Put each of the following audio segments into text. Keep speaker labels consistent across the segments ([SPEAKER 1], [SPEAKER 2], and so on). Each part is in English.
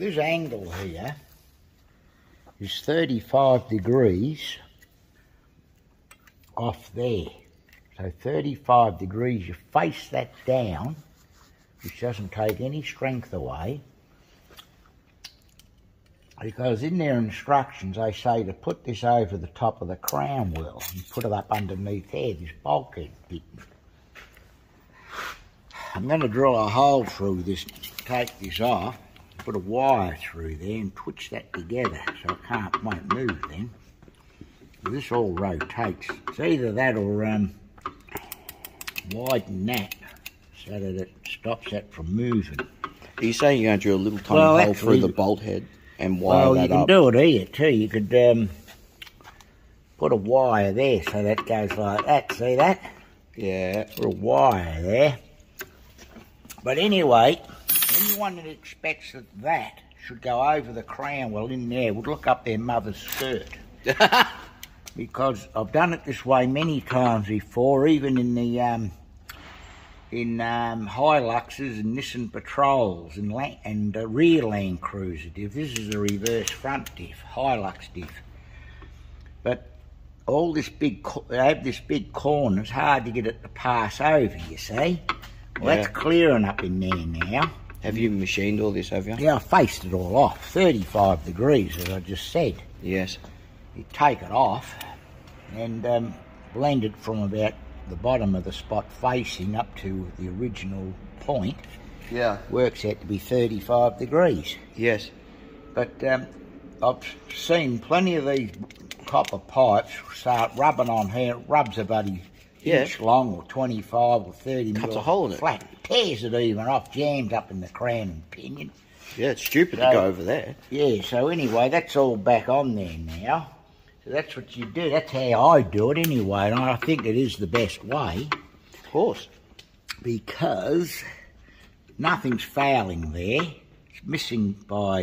[SPEAKER 1] this angle here is 35 degrees off there. So 35 degrees, you face that down, which doesn't take any strength away. Because in their instructions, they say to put this over the top of the crown wheel and put it up underneath there, this bulkhead bit. I'm going to drill a hole through this, take this off, put a wire through there and twitch that together so it can't, won't move then. This all rotates. It's either that or um, widen that so that it stops that from moving.
[SPEAKER 2] Are you saying you're going to drill a little tiny
[SPEAKER 1] Well,
[SPEAKER 2] hole through the bolt head and wire
[SPEAKER 1] Well,
[SPEAKER 2] that
[SPEAKER 1] you can do it here too. You could um, put a wire there so that goes like that. See that?
[SPEAKER 2] Yeah.
[SPEAKER 1] Put a wire there. But anyway, anyone that expects that that should go over the crown wheel in there would look up their mother's skirt. because I've done it this way many times before, even in the um, in um, Hiluxes and Nissan Patrols and and uh, rear Land Cruiser diff. This is a reverse front diff, Hilux diff. But all this big, they have this big corner. It's hard to get it to pass over. You see. Well, that's clearing up in there now.
[SPEAKER 2] Have you machined all this, have you?
[SPEAKER 1] Yeah, I faced it all off, 35 degrees, as I just said
[SPEAKER 2] Yes.
[SPEAKER 1] you take it off and um, blend it from about the bottom of the spot facing up to the original point.
[SPEAKER 2] Yeah.
[SPEAKER 1] Works out to be 35 degrees.
[SPEAKER 2] Yes.
[SPEAKER 1] But um, I've seen plenty of these copper pipes start rubbing on here. It rubs a bloody
[SPEAKER 2] Yeah.
[SPEAKER 1] inch long or 25 or 30
[SPEAKER 2] Cuts
[SPEAKER 1] mil
[SPEAKER 2] a hole in it.
[SPEAKER 1] Flat. Tears it even off, jams up in the crown and pinion.
[SPEAKER 2] Yeah, it's stupid to go over there.
[SPEAKER 1] Yeah, so anyway, that's all back on there now. So that's what you do. That's how I do it anyway, and I think it is the best way
[SPEAKER 2] Of course.
[SPEAKER 1] because nothing's failing there. It's missing by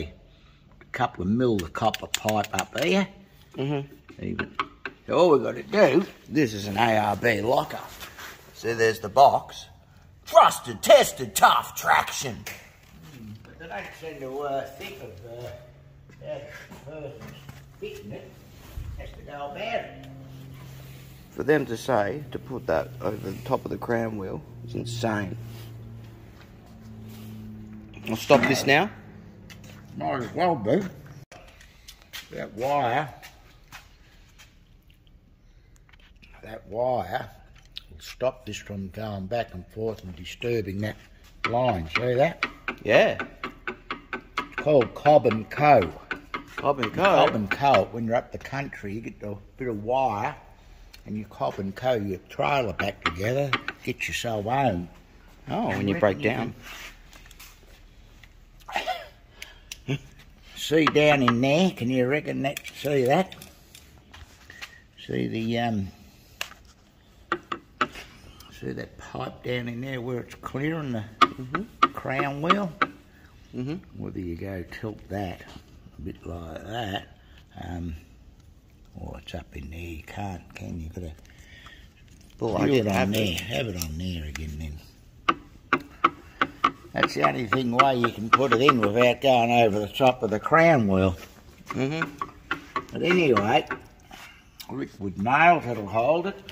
[SPEAKER 1] a couple of mil the copper pipe up here.
[SPEAKER 2] Mm-hmm.
[SPEAKER 1] Even. So all we've got to do,
[SPEAKER 2] This is an ARB locker. See, there's the box. Trusted, tested, tough traction.
[SPEAKER 1] but they don't seem to uh, think of uh, that person's fitting it. Has to go about it.
[SPEAKER 2] For them to say to put that over the top of the crown wheel is insane. I'll stop this now.
[SPEAKER 1] Might as well be. That wire, that wire will stop this from going back and forth and disturbing that line. See that?
[SPEAKER 2] Yeah.
[SPEAKER 1] It's called Cobb and Co.
[SPEAKER 2] Cobb and Co.
[SPEAKER 1] Cobb
[SPEAKER 2] Co.
[SPEAKER 1] and Co. When you're up the country, you get a bit of wire and you Cobb and Co. Your trailer back together, get yourself home.
[SPEAKER 2] Oh, when you break down.
[SPEAKER 1] See down in there, can you reckon that? See that? See the um. See that pipe down in there where it's clearing the crown wheel?
[SPEAKER 2] Mm-hmm.
[SPEAKER 1] Whether you go tilt that a bit like that, um, or it's up in there. You can't, can you? Got to
[SPEAKER 2] Well, I
[SPEAKER 1] it on
[SPEAKER 2] have
[SPEAKER 1] there.
[SPEAKER 2] it.
[SPEAKER 1] Have it on there again then. That's the only thing way you can put it in without going over the top of the crown wheel.
[SPEAKER 2] Mm-hmm.
[SPEAKER 1] But anyway, liquid nails that'll hold it.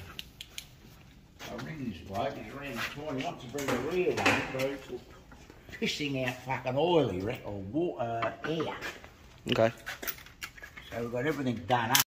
[SPEAKER 1] This bloke, he's around the corner, he wants to bring a real one, but it's pissing out fucking oily, or water, uh, air.
[SPEAKER 2] Okay.
[SPEAKER 1] So we've got everything done up.